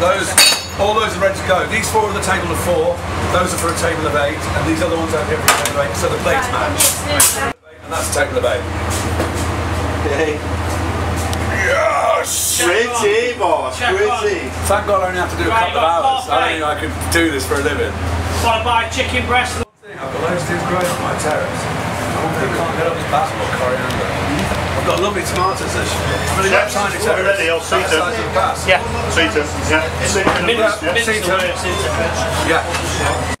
Those, all those are ready to go. These four are the table of four. Those are for a table of eight, and these other ones over here for a table of eight. So the plates match, and that's a table of eight. Okay. Yes! Pretty, boss, Check pretty. Thank God I only have to do a Right, couple of you hours. four I don't think I could do this for a living. Want to buy chicken breast? I've got loads of things growing on my terrace. I can't get up to basil or coriander. I've got lovely tomatoes this. I've really got Chefs, tiny we're ready, I'll see That them. size of basil. Yeah. Seaton, yeah. Yeah, see the to- worst into it. Yeah.